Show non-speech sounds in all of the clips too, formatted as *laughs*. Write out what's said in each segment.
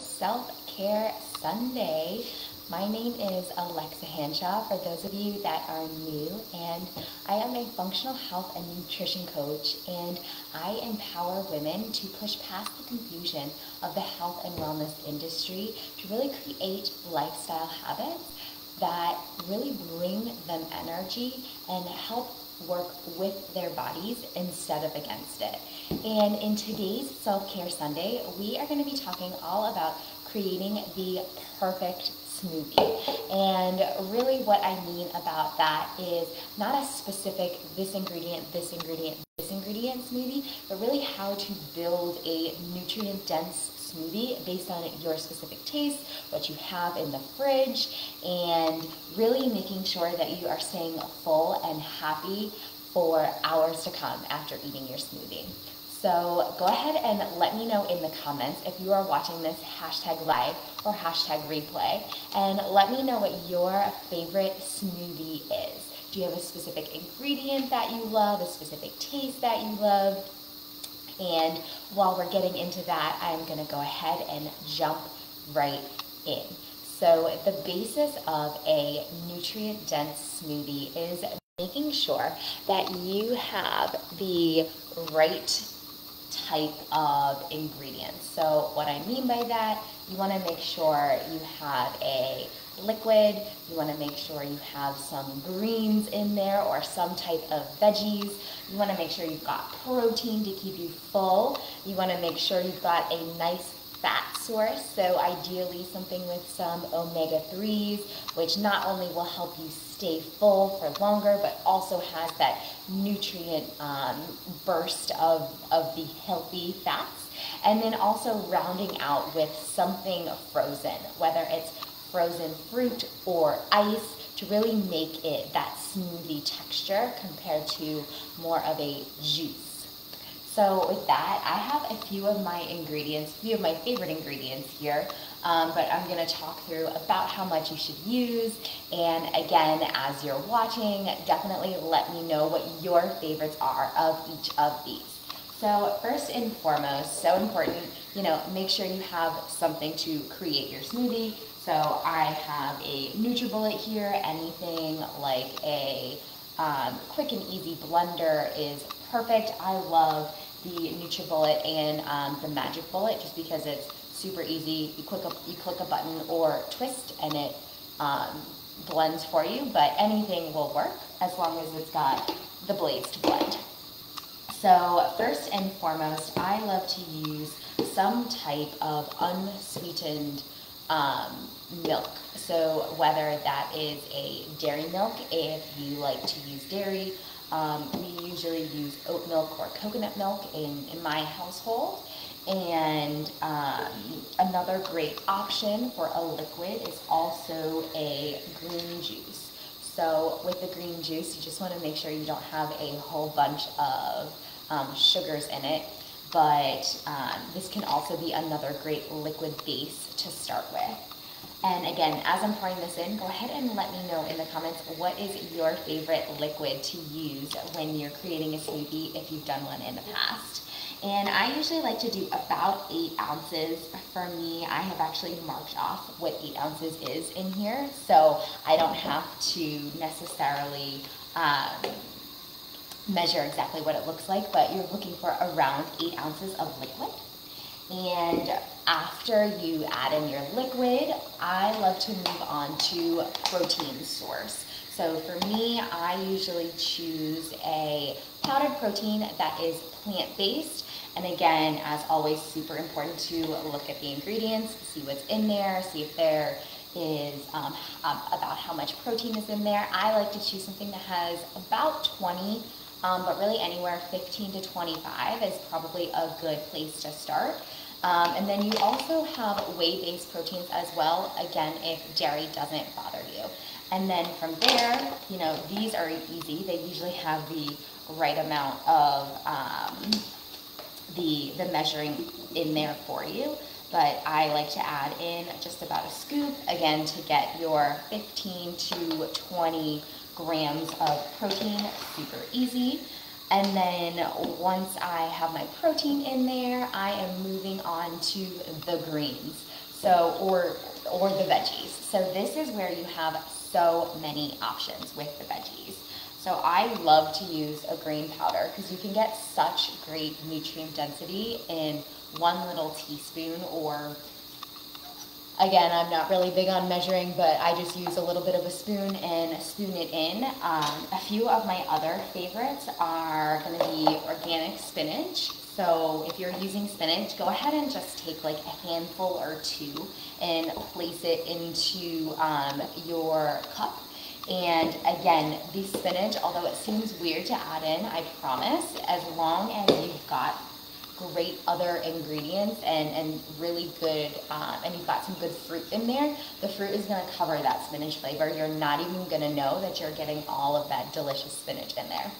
Self Care Sunday. My name is Alexa Hanshaw for those of you that are new, and I am a functional health and nutrition coach, and I empower women to push past the confusion of the health and wellness industry to really create lifestyle habits that really bring them energy and help work with their bodies instead of against it. And in today's Self Care Sunday, we are going to be talking all about creating the perfect smoothie. And really, what I mean about that is not a specific this ingredient, this ingredient, this ingredient smoothie, but really how to build a nutrient dense smoothie based on your specific taste, what you have in the fridge, and really making sure that you are staying full and happy for hours to come after eating your smoothie. So go ahead and let me know in the comments if you are watching this hashtag live or hashtag replay and let me know what your favorite smoothie is. Do you have a specific ingredient that you love, a specific taste that you love? And while we're getting into that, I'm going to go ahead and jump right in. So the basis of a nutrient dense smoothie is making sure that you have the right type of ingredients. So what I mean by that, you want to make sure you have a liquid. You want to make sure you have some greens in there or some type of veggies. You want to make sure you've got protein to keep you full. You want to make sure you've got a nice fat source. So ideally something with some omega-3s, which not only will help you stay full for longer, but also has that nutrient um, burst of, of the healthy fats. And then also rounding out with something frozen, whether it's frozen fruit or ice to really make it that smoothie texture compared to more of a juice. So with that, I have a few of my ingredients, a few of my favorite ingredients here, um, but I'm gonna talk through about how much you should use. And again, as you're watching, definitely let me know what your favorites are of each of these. So first and foremost, so important, you know, make sure you have something to create your smoothie. So I have a NutriBullet here, anything like a um, quick and easy blender is perfect. I love the NutriBullet and um, the Magic Bullet just because it's super easy. You click a, you click a button or twist and it um, blends for you, but anything will work as long as it's got the blades to blend. So first and foremost, I love to use some type of unsweetened um, milk. So whether that is a dairy milk, if you like to use dairy, um, we usually use oat milk or coconut milk in, in my household. And um, another great option for a liquid is also a green juice. So with the green juice, you just want to make sure you don't have a whole bunch of um, sugars in it. But um, this can also be another great liquid base to start with. And again, as I'm pouring this in, go ahead and let me know in the comments what is your favorite liquid to use when you're creating a smoothie if you've done one in the past. And I usually like to do about eight ounces. For me, I have actually marked off what eight ounces is in here, so I don't have to necessarily um, measure exactly what it looks like, but you're looking for around eight ounces of liquid. And after you add in your liquid, I love to move on to protein source. So for me, I usually choose a powdered protein that is plant-based. And again, as always, super important to look at the ingredients, see what's in there, see if there is um, about how much protein is in there. I like to choose something that has about 20 um, but really anywhere 15 to 25 is probably a good place to start. Um, and then you also have whey-based proteins as well, again, if dairy doesn't bother you. And then from there, you know, these are easy. They usually have the right amount of um, the, the measuring in there for you. But I like to add in just about a scoop, again, to get your 15 to 20 grams of protein, super easy. And then once I have my protein in there, I am moving on to the greens. So, or, or the veggies. So this is where you have so many options with the veggies. So I love to use a green powder because you can get such great nutrient density in one little teaspoon or Again, I'm not really big on measuring, but I just use a little bit of a spoon and spoon it in. Um, a few of my other favorites are going to be organic spinach. So if you're using spinach, go ahead and just take like a handful or two and place it into um, your cup. And again, the spinach, although it seems weird to add in, I promise, as long as you've got great other ingredients and, and really good, um, and you've got some good fruit in there, the fruit is going to cover that spinach flavor. You're not even going to know that you're getting all of that delicious spinach in there.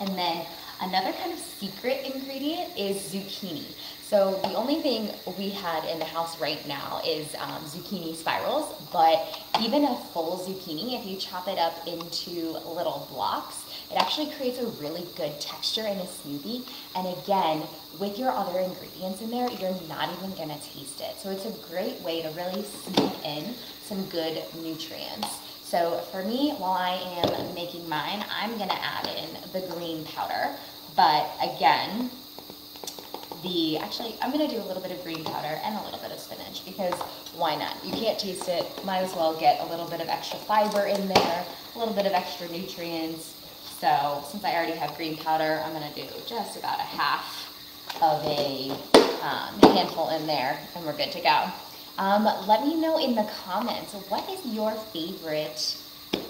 And then another kind of secret ingredient is zucchini. So the only thing we had in the house right now is um, zucchini spirals, but even a full zucchini, if you chop it up into little blocks, it actually creates a really good texture in a smoothie. And again, with your other ingredients in there, you're not even gonna taste it. So it's a great way to really sneak in some good nutrients. So for me, while I am making mine, I'm gonna add in the green powder. But again, the, actually, I'm gonna do a little bit of green powder and a little bit of spinach because why not? You can't taste it, might as well get a little bit of extra fiber in there, a little bit of extra nutrients, so since I already have green powder, I'm gonna do just about a half of a um, handful in there and we're good to go. Um, let me know in the comments, what is your favorite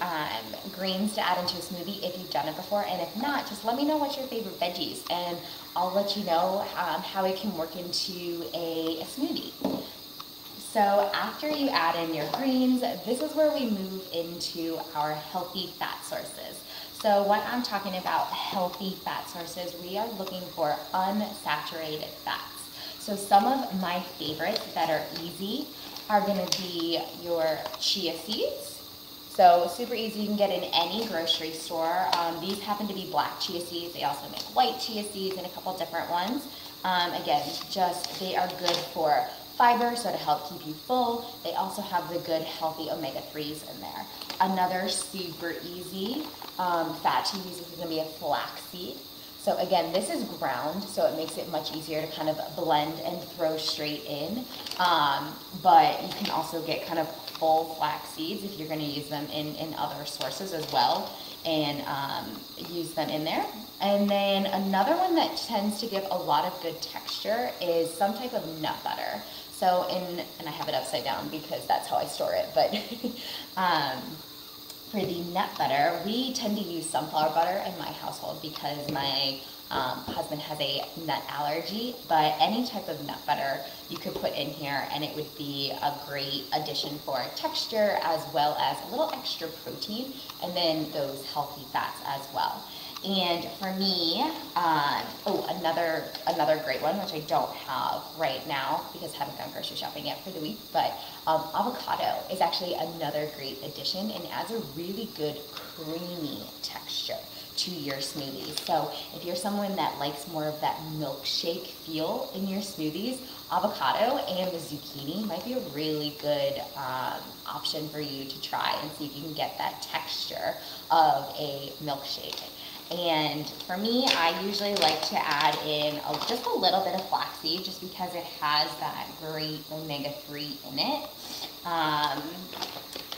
um, greens to add into a smoothie if you've done it before? And if not, just let me know what's your favorite veggies and I'll let you know um, how it can work into a, a smoothie. So after you add in your greens, this is where we move into our healthy fat sources. So when I'm talking about healthy fat sources, we are looking for unsaturated fats. So some of my favorites that are easy are gonna be your chia seeds. So super easy, you can get in any grocery store. Um, these happen to be black chia seeds. They also make white chia seeds and a couple different ones. Um, again, just they are good for fiber, so to help keep you full. They also have the good healthy omega-3s in there. Another super easy um, fat to use is going to be a flaxseed. So again, this is ground, so it makes it much easier to kind of blend and throw straight in. Um, but you can also get kind of full flax seeds if you're going to use them in, in other sources as well and um, use them in there. And then another one that tends to give a lot of good texture is some type of nut butter. So in, and I have it upside down because that's how I store it, but *laughs* um, for the nut butter, we tend to use sunflower butter in my household because my um, husband has a nut allergy, but any type of nut butter you could put in here and it would be a great addition for texture as well as a little extra protein and then those healthy fats as well. And for me, um, oh, another another great one, which I don't have right now because I haven't gone grocery shopping yet for the week, but um, avocado is actually another great addition and adds a really good creamy texture to your smoothies. So if you're someone that likes more of that milkshake feel in your smoothies, avocado and the zucchini might be a really good um, option for you to try and see if you can get that texture of a milkshake. And for me, I usually like to add in a, just a little bit of flaxseed just because it has that great omega-3 in it. Um,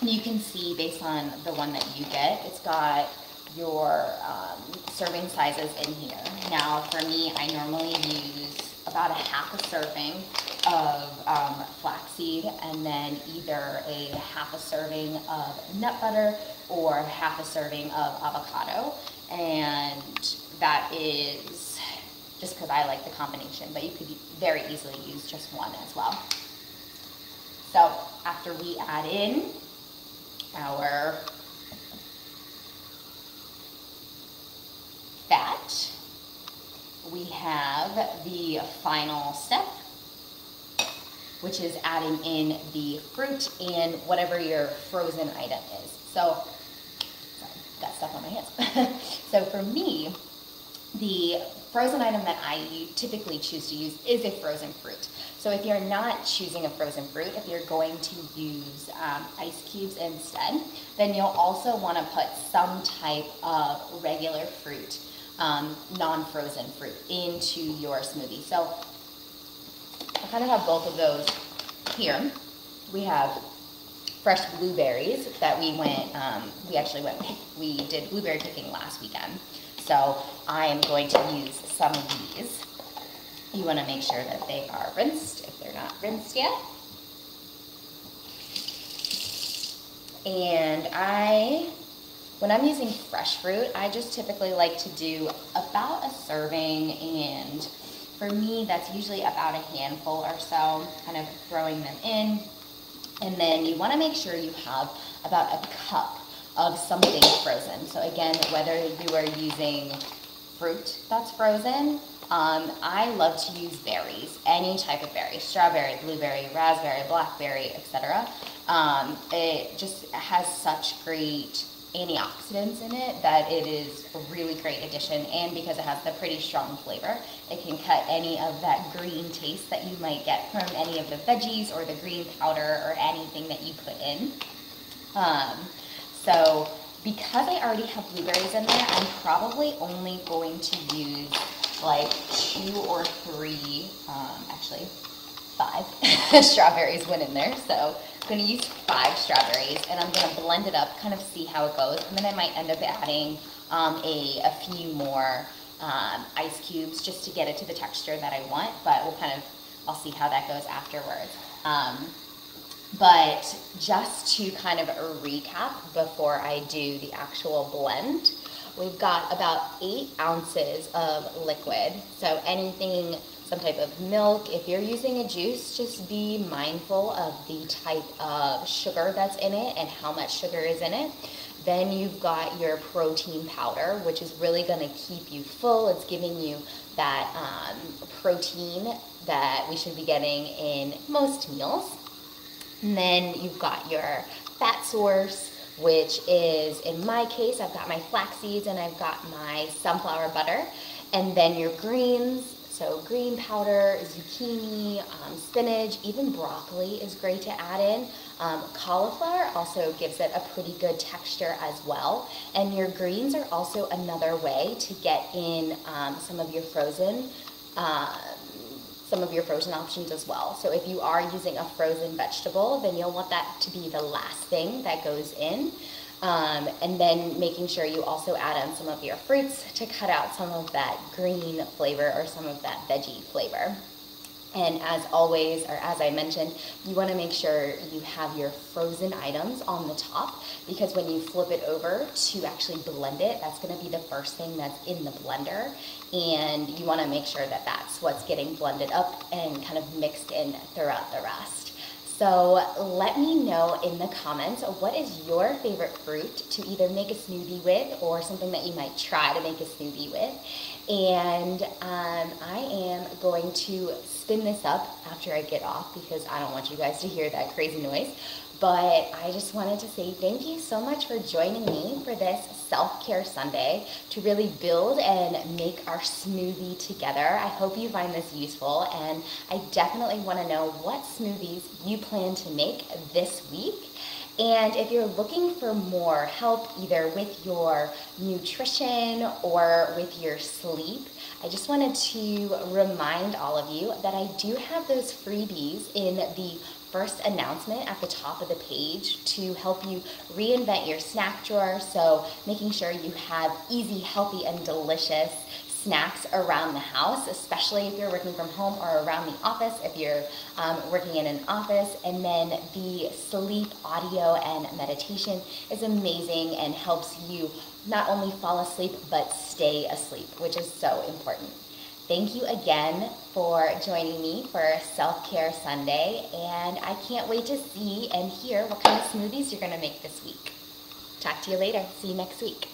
you can see based on the one that you get, it's got your um, serving sizes in here. Now for me, I normally use about a half a serving of um, flaxseed and then either a half a serving of nut butter or half a serving of avocado and that is just because I like the combination, but you could very easily use just one as well. So after we add in our fat, we have the final step, which is adding in the fruit and whatever your frozen item is. So stuff on my hands. *laughs* so for me, the frozen item that I typically choose to use is a frozen fruit. So if you're not choosing a frozen fruit, if you're going to use um, ice cubes instead, then you'll also want to put some type of regular fruit, um, non-frozen fruit, into your smoothie. So I kind of have both of those here. We have fresh blueberries that we went, um, we actually went, we did blueberry picking last weekend. So I am going to use some of these. You want to make sure that they are rinsed if they're not rinsed yet. And I, when I'm using fresh fruit, I just typically like to do about a serving and for me, that's usually about a handful or so, kind of throwing them in. And then you want to make sure you have about a cup of something frozen. So again, whether you are using fruit that's frozen, um, I love to use berries, any type of berry, strawberry, blueberry, raspberry, blackberry, etc. Um, it just has such great antioxidants in it that it is a really great addition and because it has the pretty strong flavor it can cut any of that green taste that you might get from any of the veggies or the green powder or anything that you put in. Um, so because I already have blueberries in there I'm probably only going to use like two or three um, actually five *laughs* strawberries went in there so To use five strawberries and I'm to blend it up, kind of see how it goes. And then I might end up adding um, a, a few more um, ice cubes just to get it to the texture that I want. But we'll kind of, I'll see how that goes afterwards. Um, but just to kind of recap before I do the actual blend, we've got about eight ounces of liquid. So anything some type of milk. If you're using a juice, just be mindful of the type of sugar that's in it and how much sugar is in it. Then you've got your protein powder, which is really going to keep you full. It's giving you that um, protein that we should be getting in most meals. And then you've got your fat source, which is, in my case, I've got my flax seeds and I've got my sunflower butter. And then your greens, so green powder, zucchini, um, spinach, even broccoli is great to add in. Um, cauliflower also gives it a pretty good texture as well. And your greens are also another way to get in um, some of your frozen um, some of your frozen options as well. So if you are using a frozen vegetable, then you'll want that to be the last thing that goes in. Um, and then making sure you also add in some of your fruits to cut out some of that green flavor or some of that veggie flavor. And as always, or as I mentioned, you want to make sure you have your frozen items on the top because when you flip it over to actually blend it, that's going to be the first thing that's in the blender. And you want to make sure that that's what's getting blended up and kind of mixed in throughout the rest. So let me know in the comments what is your favorite fruit to either make a smoothie with or something that you might try to make a smoothie with. And um, I am going to spin this up after I get off because I don't want you guys to hear that crazy noise. But I just wanted to say thank you so much for joining me for this self-care Sunday to really build and make our smoothie together. I hope you find this useful and I definitely want to know what smoothies you plan to make this week. And if you're looking for more help either with your nutrition or with your sleep, I just wanted to remind all of you that I do have those freebies in the first announcement at the top of the page to help you reinvent your snack drawer. So making sure you have easy, healthy, and delicious snacks around the house, especially if you're working from home or around the office, if you're um, working in an office. And then the sleep audio and meditation is amazing and helps you not only fall asleep, but stay asleep, which is so important. Thank you again for joining me for Self Care Sunday, and I can't wait to see and hear what kind of smoothies you're going to make this week. Talk to you later. See you next week.